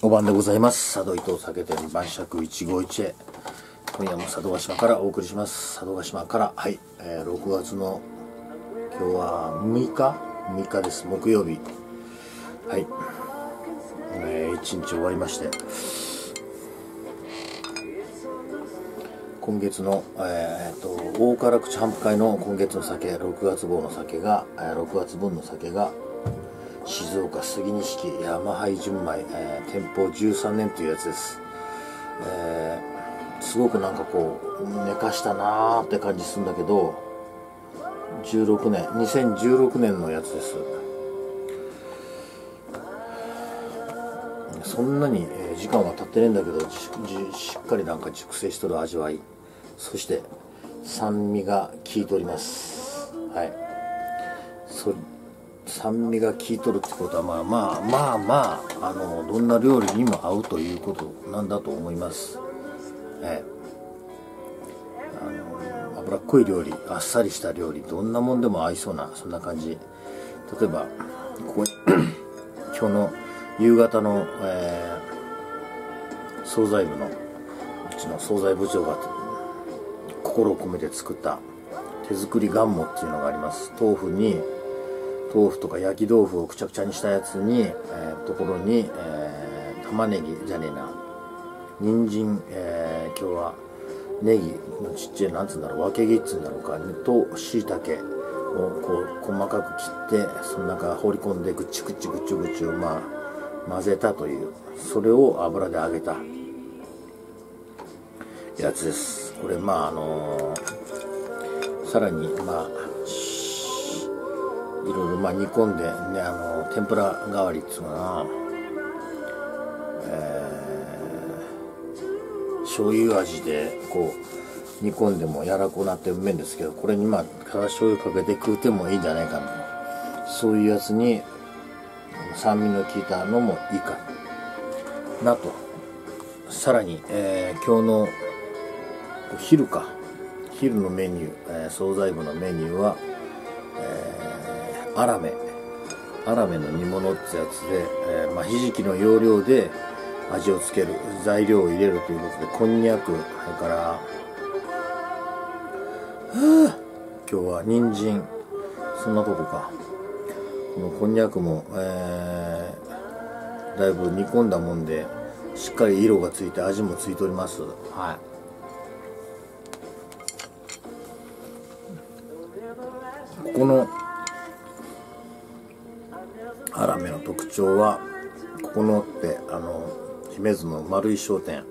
お晩でございます。佐渡伊藤酒店晩酌151へ今夜も佐渡島からお送りします。佐渡島からはい、えー、6月の今日は6日？6日です。木曜日。はい、えー、1日終わりまして。今月の、えーと、大辛口頒布会の今月の酒6月号の酒が、えー、6月分の酒が静岡杉錦山灰純米、えー、店舗13年というやつです、えー、すごくなんかこう寝かしたなーって感じするんだけど16年2016年のやつです。そんなに時間は経ってねえんだけどしっかりなんか熟成しとる味わい。そして酸味が効いております。はい。そ酸味が効いとるってことはまあまあまあまああのどんな料理にも合うということなんだと思います、えあの脂っこい料理あっさりした料理どんなもんでも合いそうなそんな感じ。例えばここに 今日の夕方の、えー、惣菜部のうちの惣菜部長が心を込めて作った手作りガンモっていうのがあります。豆腐に豆腐とか焼き豆腐をくちゃくちゃにしたやつに、えー、ところに、えー、玉ねぎじゃねえな。人参、えー、今日はネギのちっちゃいなんつうんだろう分け木っつうんだろうかとしいたけをこう細かく切ってその中放り込んでぐちぐちぐちぐちをまあ混ぜたというそれを油で揚げたやつです。これまああのー、さらにまあいろいろまあ煮込んで、ね、あの天ぷら代わりっつうのかな、えー、醤油味でこう煮込んでも柔らかくなってうめんですけどこれにまあから醤油かけて食うてもいいんじゃないかなそういうやつに酸味の効いたのもいいかなと。さらに、えー、今日の昼か。昼のメニュー、えー、惣菜部のメニューは、えーアラメ。アラメの煮物ってやつで、えー、まあ、ひじきの要領で味をつける材料を入れるということでこんにゃくそれから今日は人参。そんなとこか。このこんにゃくも、えー、だいぶ煮込んだもんでしっかり色がついて味もついております。はい。ここのアラメの特徴はここのってあの姫津の丸井商店。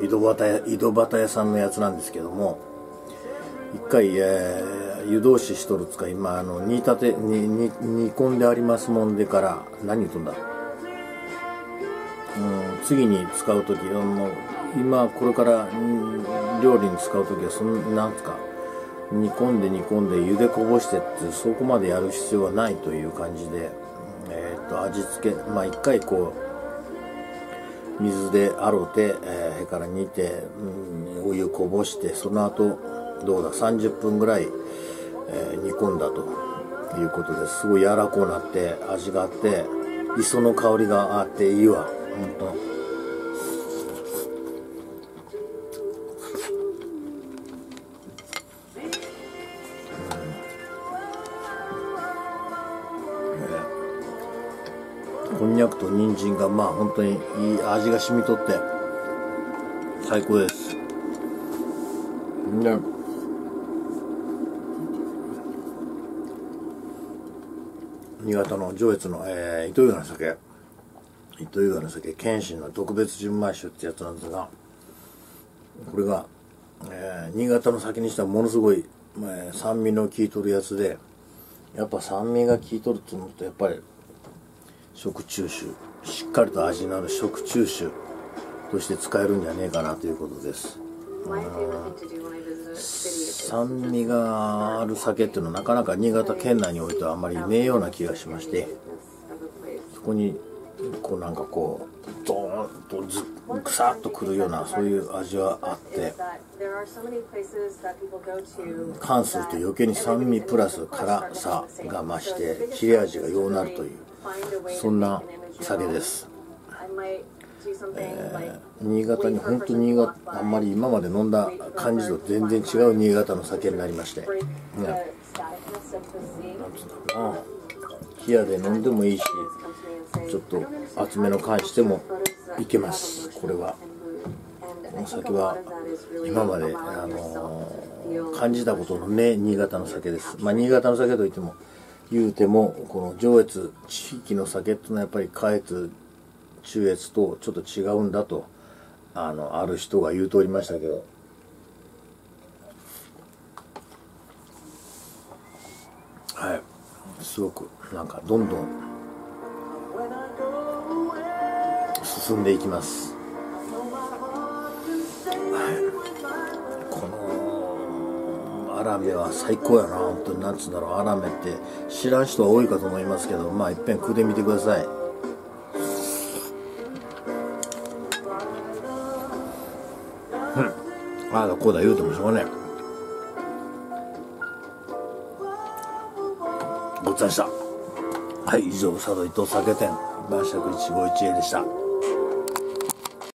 井戸端屋井戸端屋さんのやつなんですけども一回、えー、湯通ししとるつか今あの煮立て煮煮込んでありますもんでから何言うとんだ？うん次に使う時あの今これから料理に使う時はそんなんつか煮込んで煮込んで茹でこぼしてってそこまでやる必要はないという感じでえー、と味付けまあ一回こう水で洗うて、えー、から煮て、うん、お湯こぼしてその後どうだ30分ぐらい、えー、煮込んだということですごい柔らかくなって味があって磯の香りがあっていいわ本当こんにゃくと人参がまあ本当にいい味が染みとって最高です。で新潟の上越の、えー、糸魚川の酒。糸魚川の酒謙信の特別純米酒ってやつなんですがこれが、えー、新潟の酒にしてはものすごい、えー、酸味の効いとるやつでやっぱ酸味が効いとるっていうのとやっぱり食中酒。しっかりと味のある食中酒として使えるんじゃねえかなということです。酸味がある酒っていうのはなかなか新潟県内においてはあんまりねえような気がしまして。そこにこうなんかこうドーンとずくさっとくるようなそういう味はあって。缶すると余計に酸味プラス辛さが増して切れ味がようなるというそんな酒です。えー、新潟に本当に新潟あんまり今まで飲んだ感じと全然違う新潟の酒になりまして、ね、なんつうんだろうな。冷やで飲んでもいいしちょっと厚めの缶してもいけますこれは。の酒は今まで、あの、感じたことのね新潟の酒です。まあ新潟の酒といっても言うてもこの上越地域の酒っていうのはやっぱり下越中越とちょっと違うんだとあのある人が言うとおりましたけど。はい。すごくなんかどんどん進んでいきます。このアラメは最高やな。本当になんつうんだろうアラメって知らん人は多いかと思いますけどまあいっぺん食うてみてください。うん。ああだこうだ言うてもしょうがねごっつぁんした。はい以上佐渡伊藤酒店晩酌一期一会でした。